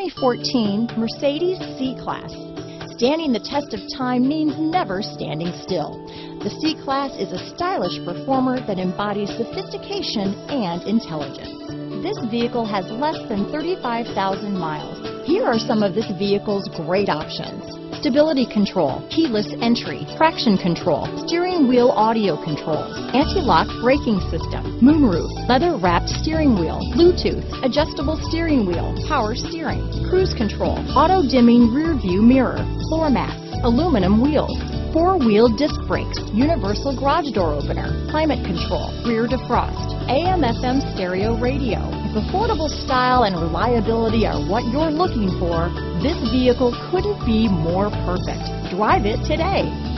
2014 Mercedes C-Class. Standing the test of time means never standing still. The C-Class is a stylish performer that embodies sophistication and intelligence. This vehicle has less than 35,000 miles. Here are some of this vehicle's great options. Stability control, keyless entry, traction control, steering wheel audio controls, anti-lock braking system, moonroof, leather wrapped steering wheel, Bluetooth, adjustable steering wheel, power steering, cruise control, auto dimming rear view mirror, floor mats, aluminum wheels, four-wheel disc brakes, universal garage door opener, climate control, rear defrost, AM FM stereo radio. If affordable style and reliability are what you're looking for, this vehicle couldn't be more perfect. Drive it today.